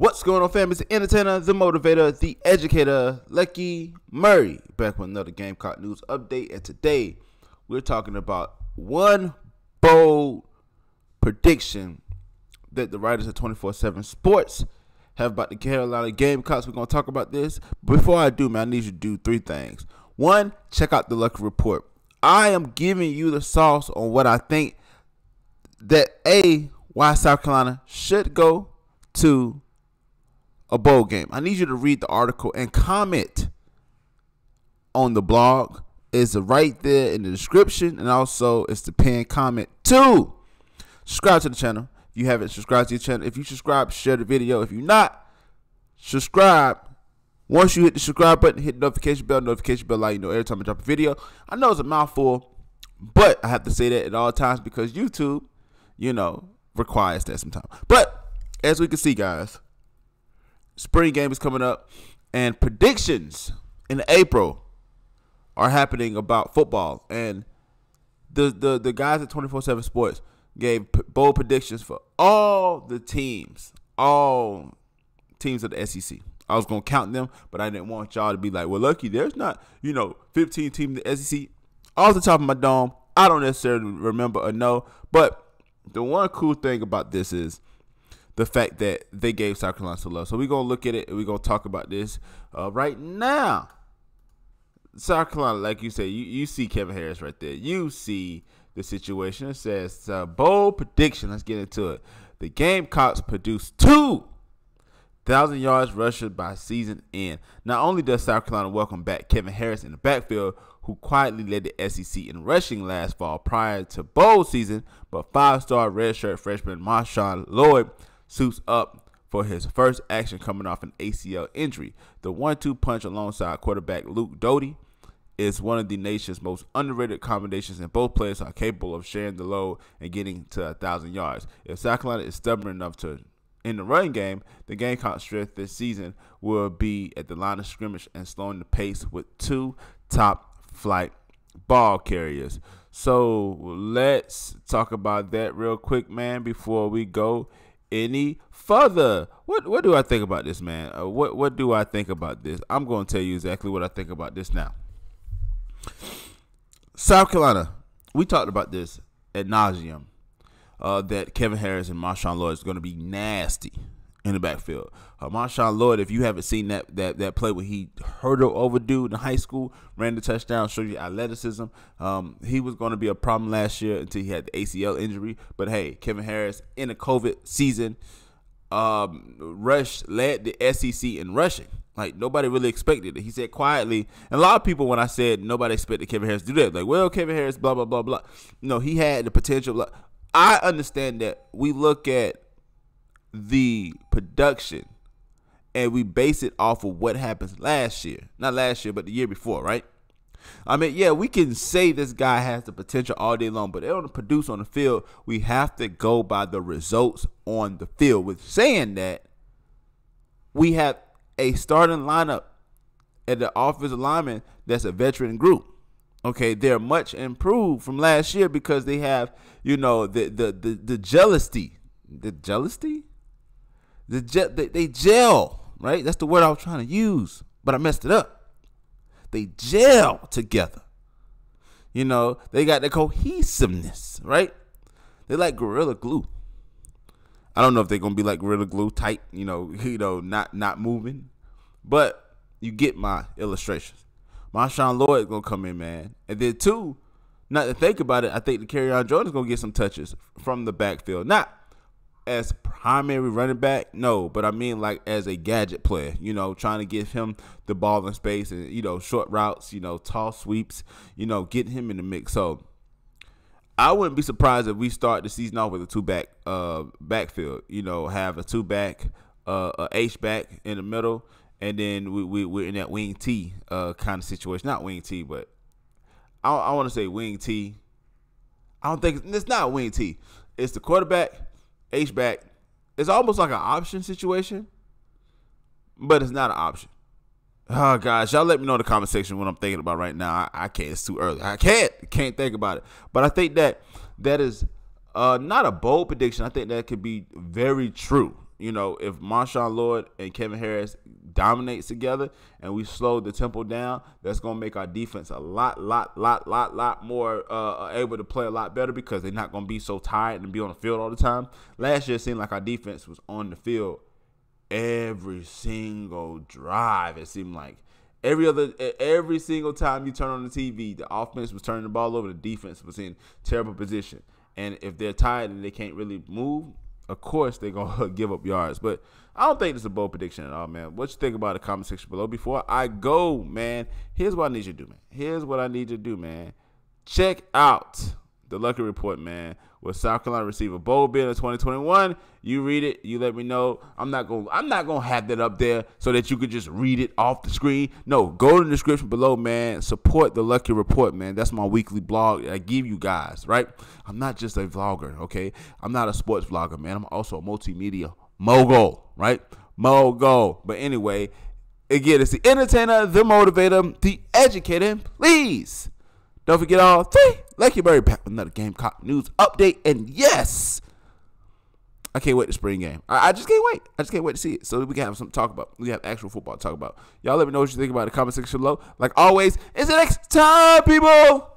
What's going on, fam? It's the entertainer, the motivator, the educator, Lucky Murray, back with another Gamecock news update. And today, we're talking about one bold prediction that the writers of 24 7 Sports have about the Carolina Gamecocks. We're going to talk about this. Before I do, man, I need you to do three things. One, check out the Lucky Report. I am giving you the sauce on what I think that A, why South Carolina should go to a bowl game. I need you to read the article and comment on the blog. It's right there in the description, and also it's the pinned comment. too. subscribe to the channel. If you haven't subscribed to the channel, if you subscribe, share the video. If you're not, subscribe. Once you hit the subscribe button, hit the notification bell, notification bell, like you know every time I drop a video. I know it's a mouthful, but I have to say that at all times because YouTube, you know, requires that sometimes. But as we can see, guys, spring game is coming up, and predictions in April are happening about football. And the the the guys at twenty four seven Sports gave bold predictions for all the teams, all teams of the SEC. I was gonna count them, but I didn't want y'all to be like, "Well, lucky there's not, you know, 15 teams in the SEC." Off the top of my dome, I don't necessarily remember or know, but the one cool thing about this is the fact that they gave South Carolina some love. So we're gonna look at it and we're gonna talk about this uh, right now. South Carolina, like you said, you, you see Kevin Harris right there. You see the situation. It says uh, bold prediction. Let's get into it. The Gamecocks produced two thousand yards rushers by season end. Not only does South Carolina welcome back Kevin Harris in the backfield, who quietly led the SEC in rushing last fall prior to bowl season, but five-star redshirt freshman Marshawn Lloyd suits up for his first action coming off an ACL injury. The one-two punch alongside quarterback Luke Doty is one of the nation's most underrated combinations, and both players are capable of sharing the load and getting to a thousand yards. If South Carolina is stubborn enough to in the running game, the Gamecock strength this season will be at the line of scrimmage and slowing the pace with two top flight ball carriers. So let's talk about that real quick, man, before we go any further. What what do I think about this, man? Uh, what what do I think about this? I'm going to tell you exactly what I think about this now. South Carolina, we talked about this at nauseum. Uh, that Kevin Harris and Marshawn Lloyd is going to be nasty in the backfield. Uh, Marshawn Lloyd, if you haven't seen that that that play where he hurdled over dude in high school, ran the touchdown, showed you athleticism. Um, he was going to be a problem last year until he had the ACL injury. But hey, Kevin Harris in a COVID season, um, rush led the SEC in rushing. Like nobody really expected it. He said quietly, and a lot of people when I said nobody expected Kevin Harris to do that, like, well, Kevin Harris, blah blah blah blah. No, he had the potential. I understand that we look at the production and we base it off of what happens last year. Not last year, but the year before, right? I mean, yeah, we can say this guy has the potential all day long, but they don't produce on the field. We have to go by the results on the field. With saying that, we have a starting lineup at the offensive lineman that's a veteran group. Okay, they're much improved from last year because they have, you know, the the the, the jealousy, the jealousy, they, they gel, right? That's the word I was trying to use, but I messed it up. They gel together. You know, they got the cohesiveness, right? They like gorilla glue. I don't know if they're gonna be like gorilla glue, tight, you know, you know, not not moving, but you get my illustrations. Marshawn Lloyd gonna come in, man. And then two, not to think about it, I think the Kerryon Jordan's gonna get some touches from the backfield. Not as primary running back, no, but I mean like as a gadget player, you know, trying to give him the ball in space and you know, short routes, you know, tall sweeps, you know, getting him in the mix. So I wouldn't be surprised if we start the season off with a two back uh backfield, you know, have a two back uh a H back in the middle and then we, we we're in that wing T uh kind of situation. Not wing T, but I I want to say wing T. I don't think it's not wing T. It's the quarterback, H back. It's almost like an option situation, but it's not an option. Oh gosh, y'all let me know in the comment section what I'm thinking about right now. I, I can't. It's too early. I can't. Can't think about it. But I think that that is uh, not a bold prediction. I think that could be very true. you know, if Marshawn Lloyd and Kevin Harris dominates together and we slow the tempo down, that's gonna make our defense a lot, lot, lot, lot, lot more uh, able to play a lot better because they're not gonna be so tired and be on the field all the time. Last year, it seemed like our defense was on the field every single drive. It seemed like every other every single time you turn on the TV, the offense was turning the ball over, the defense was in terrible position. And if they're tired and they can't really move, of course they're gonna give up yards. But I don't think it's a bold prediction at all, man. What you think about the comment section below? Before I go, man, here's what I need you to do, man. Here's what I need you to do, man. Check out the Lucky Report, man with South Carolina receiver bowl bid in 2021. You read it, you let me know. I'm not gonna. I'm not going to have that up there so that you could just read it off the screen. No, go to the description below, man. Support the Lucky Report, man. That's my weekly blog I give you guys, right? I'm not just a vlogger, okay? I'm not a sports vlogger, man. I'm also a multimedia mogul, right? Mogul. But anyway, again, it's the entertainer, the motivator, the educator. Please don't forget all three. Lucky Murray back with another Gamecock news update. And yes, I can't wait to spring game. I, I, just can't wait. I just can't wait to see it. So we can have something to talk about. We have actual football to talk about. Y'all let me know what you think about it. Comment section below. Like always, it's the next time, people.